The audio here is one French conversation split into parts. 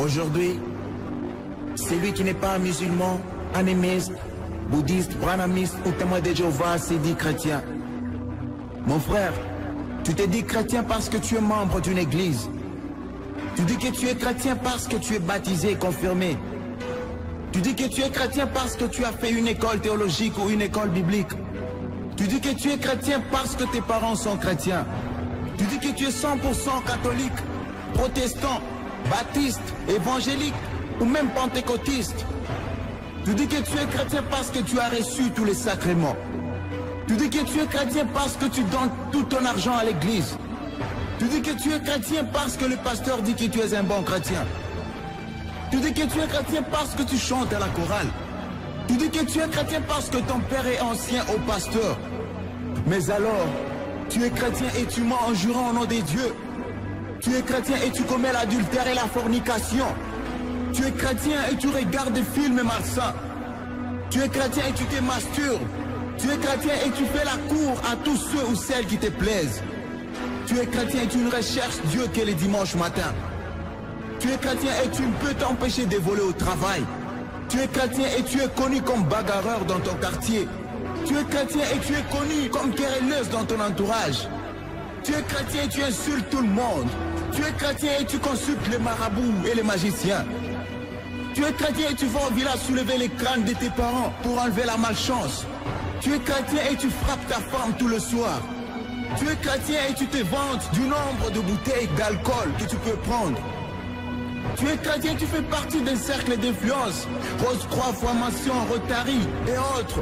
Aujourd'hui, celui qui n'est pas musulman, animiste, bouddhiste, branamiste ou témoin de Jéhovah s'est dit chrétien. Mon frère, tu te dis chrétien parce que tu es membre d'une église. Tu dis que tu es chrétien parce que tu es baptisé et confirmé. Tu dis que tu es chrétien parce que tu as fait une école théologique ou une école biblique. Tu dis que tu es chrétien parce que tes parents sont chrétiens. Tu dis que tu es 100% catholique, protestant, baptiste, évangélique ou même pentecôtiste. Tu dis que tu es chrétien parce que tu as reçu tous les sacrements. Tu dis que tu es chrétien parce que tu donnes tout ton argent à l'église. Tu dis que tu es chrétien parce que le pasteur dit que tu es un bon chrétien. Tu dis que tu es chrétien parce que tu chantes à la chorale. Tu dis que tu es chrétien parce que ton père est ancien au pasteur. Mais alors, tu es chrétien et tu mens en jurant au nom des dieux. Tu es chrétien et tu commets l'adultère et la fornication. Tu es chrétien et tu regardes des films malsains. Tu es chrétien et tu te masturbes. Tu es chrétien et tu fais la cour à tous ceux ou celles qui te plaisent. Tu es chrétien et tu ne recherches Dieu que les dimanches matins. Tu es chrétien et tu ne peux t'empêcher de voler au travail. Tu es chrétien et tu es connu comme bagarreur dans ton quartier. Tu es chrétien et tu es connu comme querelleuse dans ton entourage. Tu es chrétien et tu insultes tout le monde. Tu es chrétien et tu consultes les marabouts et les magiciens. Tu es chrétien et tu vas au village soulever les crânes de tes parents pour enlever la malchance. Tu es chrétien et tu frappes ta femme tout le soir. Tu es chrétien et tu te vantes du nombre de bouteilles d'alcool que tu peux prendre. Tu es chrétien, tu fais partie d'un cercle d'influence, Rose-Croix, Formation, Rotary et autres.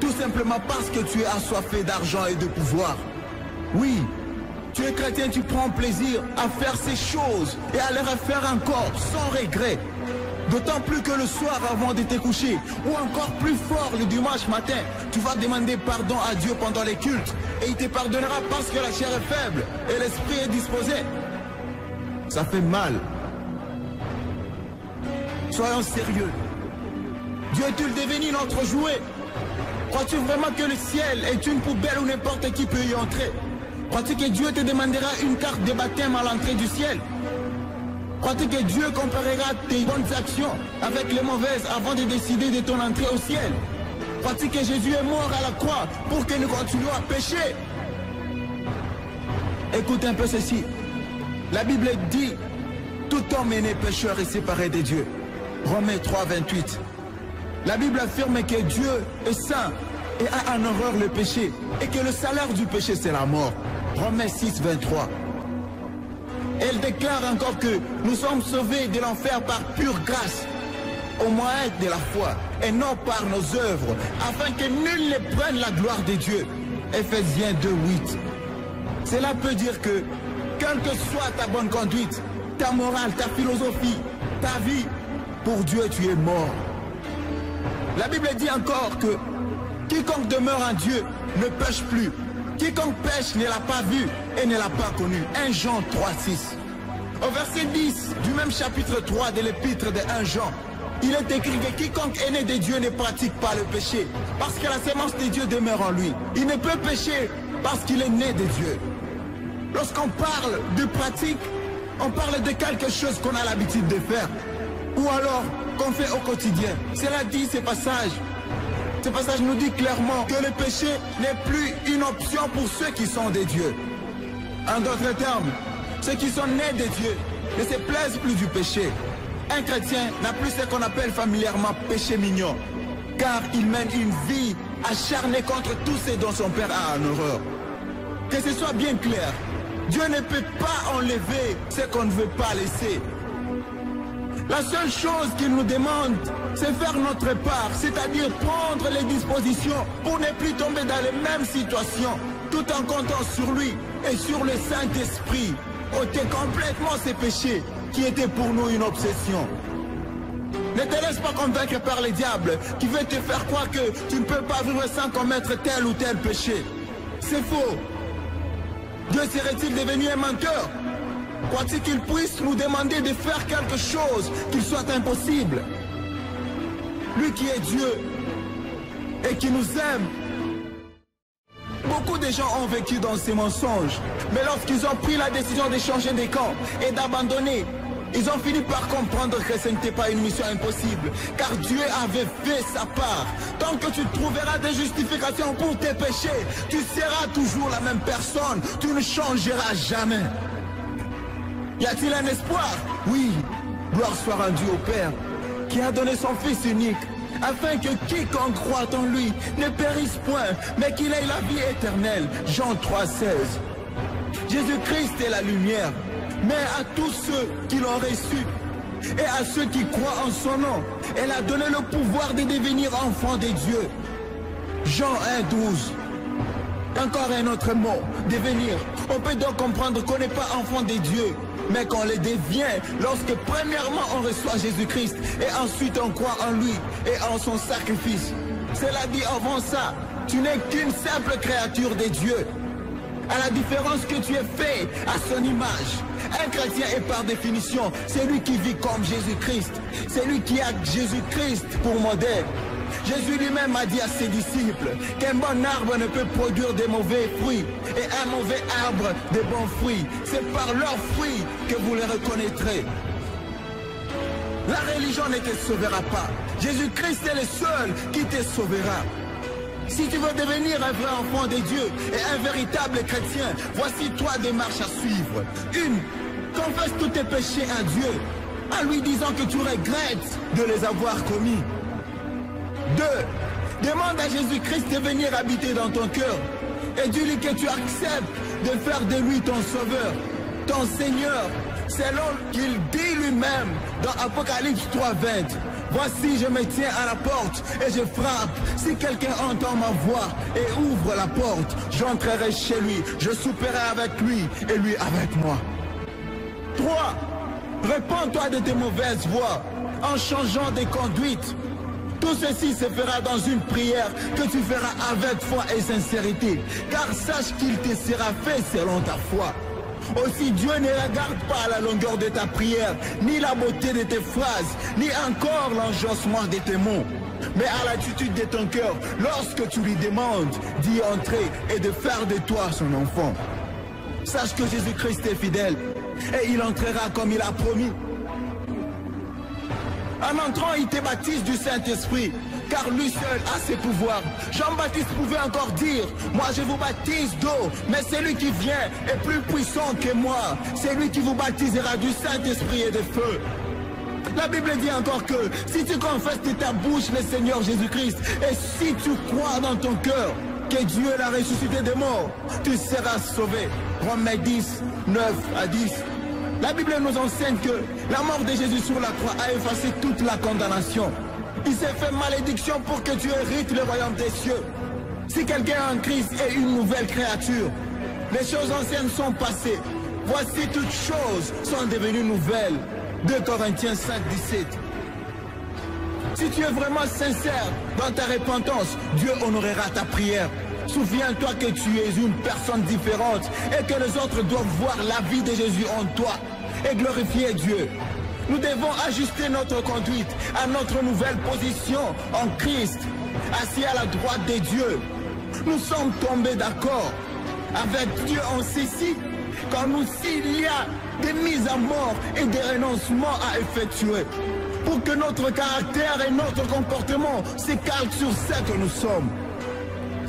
Tout simplement parce que tu es assoiffé d'argent et de pouvoir. Oui, tu es chrétien, tu prends plaisir à faire ces choses et à les refaire encore sans regret. D'autant plus que le soir avant de te coucher, ou encore plus fort le dimanche matin, tu vas demander pardon à Dieu pendant les cultes et il te pardonnera parce que la chair est faible et l'esprit est disposé. Ça fait mal. Soyons sérieux. Dieu est-il devenu notre jouet? Crois-tu vraiment que le ciel est une poubelle où n'importe qui peut y entrer? Crois-tu que Dieu te demandera une carte de baptême à l'entrée du ciel? Crois-tu que Dieu comparera tes bonnes actions avec les mauvaises avant de décider de ton entrée au ciel? Crois-tu que Jésus est mort à la croix pour que nous continuions à pécher? Écoute un peu ceci. La Bible dit, tout homme est né pécheur et séparé de Dieu. Romains 3, 28. La Bible affirme que Dieu est saint et a en horreur le péché et que le salaire du péché c'est la mort. Romains 6, 23. Elle déclare encore que nous sommes sauvés de l'enfer par pure grâce, au moyen de la foi, et non par nos œuvres, afin que nul ne prenne la gloire de Dieu. Ephésiens 2, 8. Cela peut dire que, quelle que soit ta bonne conduite, ta morale, ta philosophie, ta vie, pour Dieu tu es mort. La Bible dit encore que quiconque demeure en Dieu ne pêche plus. Quiconque pêche ne l'a pas vu et ne l'a pas connu. 1 Jean 3, 6. Au verset 10 du même chapitre 3 de l'épître de 1 Jean, il est écrit que quiconque est né de Dieu ne pratique pas le péché, parce que la sémence de Dieu demeure en lui. Il ne peut pécher parce qu'il est né de Dieu. Lorsqu'on parle de pratique, on parle de quelque chose qu'on a l'habitude de faire, ou alors qu'on fait au quotidien. Cela dit ces passages. Ce passage nous dit clairement que le péché n'est plus une option pour ceux qui sont des dieux. En d'autres termes, ceux qui sont nés des dieux ne se plaisent plus du péché. Un chrétien n'a plus ce qu'on appelle familièrement péché mignon, car il mène une vie acharnée contre tout ce dont son père a en horreur. Que ce soit bien clair, Dieu ne peut pas enlever ce qu'on ne veut pas laisser. La seule chose qu'il nous demande, c'est faire notre part, c'est-à-dire prendre les dispositions pour ne plus tomber dans les mêmes situations, tout en comptant sur lui et sur le Saint-Esprit, ôter complètement ces péchés qui étaient pour nous une obsession. Ne te laisse pas convaincre par le diable qui veut te faire croire que tu ne peux pas vivre sans commettre tel ou tel péché. C'est faux. Dieu serait-il devenu un menteur? Crois-tu qu'il puisse nous demander de faire quelque chose qu'il soit impossible? Lui qui est Dieu et qui nous aime. Beaucoup de gens ont vécu dans ces mensonges, mais lorsqu'ils ont pris la décision de changer de camp et d'abandonner, ils ont fini par comprendre que ce n'était pas une mission impossible, car Dieu avait fait sa part. Tant que tu trouveras des justifications pour tes péchés, tu seras toujours la même personne, tu ne changeras jamais. Y a-t-il un espoir? Oui, gloire soit rendue au Père, qui a donné son Fils unique, afin que quiconque croit en lui ne périsse point, mais qu'il ait la vie éternelle. Jean 3, 16. Jésus-Christ est la lumière, mais à tous ceux qui l'ont reçu et à ceux qui croient en son nom, elle a donné le pouvoir de devenir enfants de Dieu. Jean 1, 12. Encore un autre mot, devenir. On peut donc comprendre qu'on n'est pas enfant de Dieu, mais qu'on le devient lorsque premièrement on reçoit Jésus-Christ et ensuite on croit en lui et en son sacrifice. Cela dit avant ça, tu n'es qu'une simple créature de Dieu. À la différence que tu es fait à son image. Un chrétien est par définition celui qui vit comme Jésus-Christ. C'est lui qui a Jésus-Christ pour modèle. Jésus lui-même a dit à ses disciples qu'un bon arbre ne peut produire de mauvais fruits et un mauvais arbre de bons fruits. C'est par leurs fruits que vous les reconnaîtrez. La religion ne te sauvera pas. Jésus-Christ est le seul qui te sauvera. Si tu veux devenir un vrai enfant de Dieu et un véritable chrétien, voici trois démarches à suivre. Une, confesse tous tes péchés à Dieu en lui disant que tu regrettes de les avoir commis. Deux, demande à Jésus-Christ de venir habiter dans ton cœur et dis-lui que tu acceptes de faire de lui ton sauveur, ton Seigneur, selon qu'il dit lui-même dans Apocalypse 3, 20. Voici, je me tiens à la porte et je frappe. Si quelqu'un entend ma voix et ouvre la porte, j'entrerai chez lui, je souperai avec lui et lui avec moi. 3. Réponds-toi de tes mauvaises voies en changeant de conduite. Tout ceci se fera dans une prière que tu feras avec foi et sincérité, car sache qu'il te sera fait selon ta foi. Aussi Dieu ne regarde pas la longueur de ta prière, ni la beauté de tes phrases, ni encore l'enjancement de tes mots, mais à l'attitude de ton cœur lorsque tu lui demandes d'y entrer et de faire de toi son enfant. Sache que Jésus-Christ est fidèle et il entrera comme il a promis. En entrant, il te baptise du Saint-Esprit, car lui seul a ses pouvoirs. Jean-Baptiste pouvait encore dire, moi je vous baptise d'eau, mais celui qui vient est plus puissant que moi. C'est lui qui vous baptisera du Saint-Esprit et de feu. La Bible dit encore que si tu confesses de ta bouche le Seigneur Jésus-Christ et si tu crois dans ton cœur que Dieu l'a ressuscité des morts, tu seras sauvé. Romains 10, 9 à 10. La Bible nous enseigne que la mort de Jésus sur la croix a effacé toute la condamnation. Il s'est fait malédiction pour que tu hérites le royaume des cieux. Si quelqu'un en Christ est une nouvelle créature, les choses anciennes sont passées. Voici toutes choses sont devenues nouvelles. 2 Corinthiens 5, 17. Si tu es vraiment sincère dans ta repentance, Dieu honorera ta prière. Souviens-toi que tu es une personne différente et que les autres doivent voir la vie de Jésus en toi et glorifier Dieu. Nous devons ajuster notre conduite à notre nouvelle position en Christ, assis à la droite de Dieu. Nous sommes tombés d'accord avec Dieu en ceci, quand nous s'il y a des mises à mort et des renoncements à effectuer, pour que notre caractère et notre comportement s'écartent sur ce que nous sommes.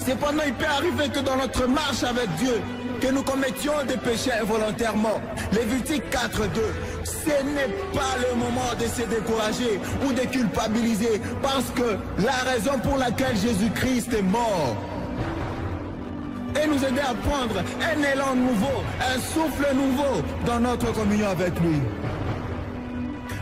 Cependant, il peut arriver que dans notre marche avec Dieu, que nous commettions des péchés involontairement. Lévitique 4, 2. Ce n'est pas le moment de se décourager ou de culpabiliser parce que la raison pour laquelle Jésus-Christ est mort et nous aider à prendre un élan nouveau, un souffle nouveau dans notre communion avec lui.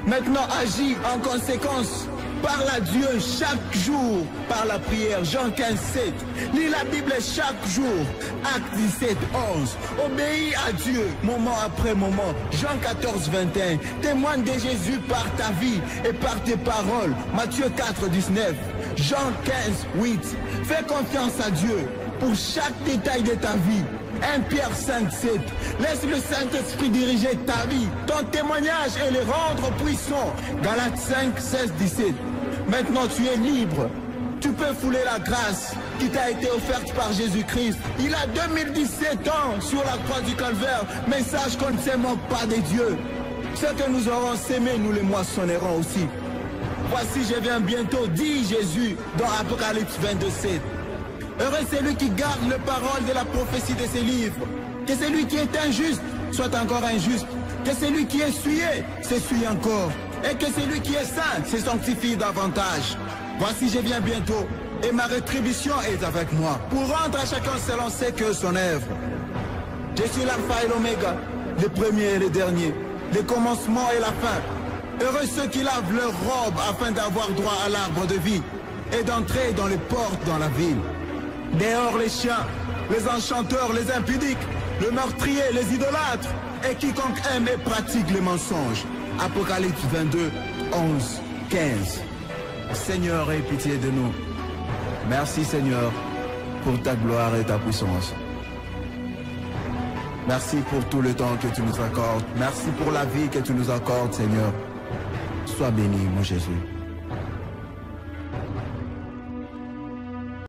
Maintenant, agis en conséquence. Parle à Dieu chaque jour par la prière. Jean 15, 7. Lis la Bible chaque jour. Acte 17, 11. Obéis à Dieu moment après moment. Jean 14, 21. Témoigne de Jésus par ta vie et par tes paroles. Matthieu 4, 19. Jean 15, 8. Fais confiance à Dieu pour chaque détail de ta vie. 1 Pierre 5, 7. Laisse le Saint-Esprit diriger ta vie, ton témoignage et les rendre puissants. Galates 5, 16, 17. Maintenant tu es libre. Tu peux fouler la grâce qui t'a été offerte par Jésus-Christ. Il a 2017 ans sur la croix du calvaire, mais sache qu'on ne moque pas de Dieu. Ce que nous aurons sémé, nous les moissonnerons aussi. Voici, je viens bientôt, dit Jésus dans Apocalypse 22, 7. Heureux celui qui garde les paroles de la prophétie de ses livres. Que celui qui est injuste soit encore injuste. Que celui qui est souillé s'essuie encore. Et que celui qui est saint se sanctifie davantage. Voici, je viens bientôt. Et ma rétribution est avec moi. Pour rendre à chacun selon ce que son œuvre. Je suis l'alpha et l'oméga, le premier et le dernier, le commencement et la fin. Heureux ceux qui lavent leurs robes afin d'avoir droit à l'arbre de vie et d'entrer dans les portes dans la ville. Dehors les chiens, les enchanteurs, les impudiques, le meurtrier, les idolâtres et quiconque aime et pratique les mensonges. Apocalypse 22, 11, 15. Seigneur, aie pitié de nous. Merci Seigneur pour ta gloire et ta puissance. Merci pour tout le temps que tu nous accordes. Merci pour la vie que tu nous accordes, Seigneur. Sois béni, mon Jésus.